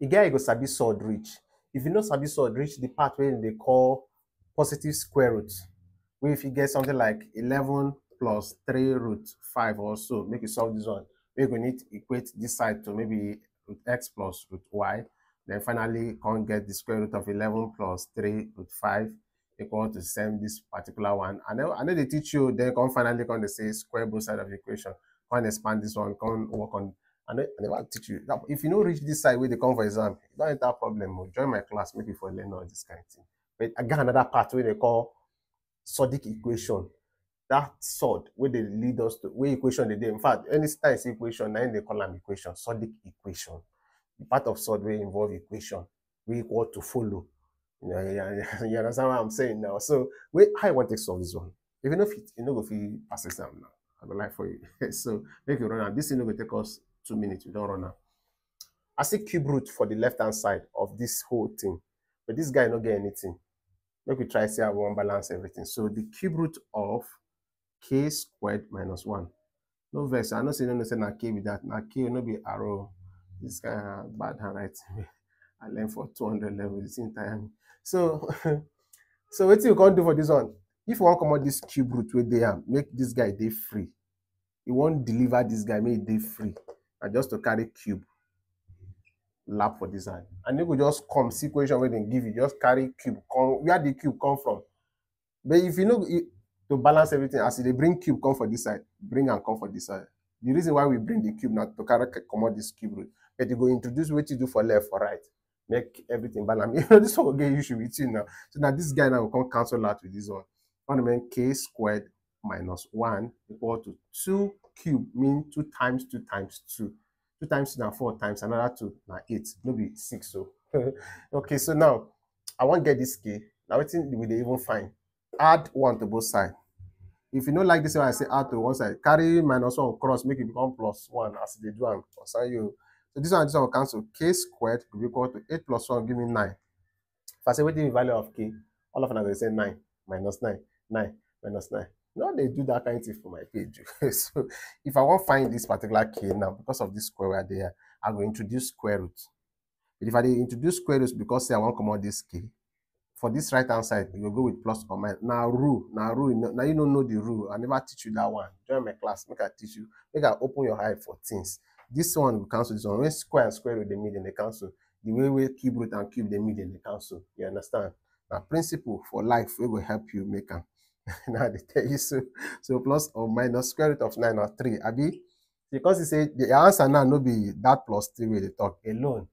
e get you go sabi solve reach if you no sabi solve reach the part wey dem dey call positive square root. Wey if you get something like eleven plus three root five or so. Make you solve this one. Wey go need equate this side to maybe root x plus root y. Then finally come get the square root of eleven plus three root five equal to same this particular one. I know i know they teach you then come finally come dey say square both side of the equation. Come expand this one come work on I no I never teach you. If you no reach this side where they come for exam, you don't enter problem. oh. Join my class, you for learn all this kind of thing. But I got another part where they call Surdic equation. That surd where they lead us to where equation they do. In fact, any it's equation, now they call them equation, Surdic equation. The part of surd will involve equation. We equal to follow. You, know, you, you understand what I'm saying now? So how you want to solve this one? Even if it, you know go fit pass exam now. I go like for you. so make you run out. This thing go take us two minutes. We don't run out. I see cube root for the left hand side of this whole thing. But this guy not get anything. Make we try see how we want balance everything. So the cube root of k squared minus 1. No verse. I know say no know say na k with that. Na k no be arrow. This kind of bad handwriting. I learned for 200 level. This entire me. So so what you can do for this one? If you want to come out this cube root they am, make this guy day free. You won't deliver this guy, make it day free. And just to carry cube lap for this. And you could just come see question where they give you, just carry cube. Come where the cube come from. But if you know you- to balance everything, as they bring cube come for this side, bring and come for this side. The reason why we bring the cube now to carry come out this cube root, but you go introduce what you do for left for right. Make everything balance. You know, this one will get issue with you now. So now this guy now will come cancel out with this one. Mean k squared minus one equal to two cube mean two times two times two. Two times two na four times another two na eight. No be six. So okay, so now I want get this k. Now wetin we dey even find? Add one to both sides. If you no like this one, I say add to one side. Carry minus one cross, make it become plus one as they do am concern you. So this one, this one will cancel. K squared will be equal to eight plus one, give me nine. If I say wetin be value of k, all of them go say nine minus nine, nine minus nine. No, they do that kind of thing for my page. so if I want to find this particular k now, because of this square right there, I will introduce square root. But if I introduce square root because say I want come out this k, for this right hand side, you go with plus or minus. Now rule, now rule, now you don't know the rule. I never teach you that one. Join my class, make I teach you. Make I open your eye for things. This one will cancel this one. When square and square root they meet, then they cancel. The way we cube root and cube they meet, then they cancel. You understand? Now principle for life we will help you make am. now they tell you so. So plus or minus square root of nine or three. Abi because he say the answer now no be that plus three way they talk alone.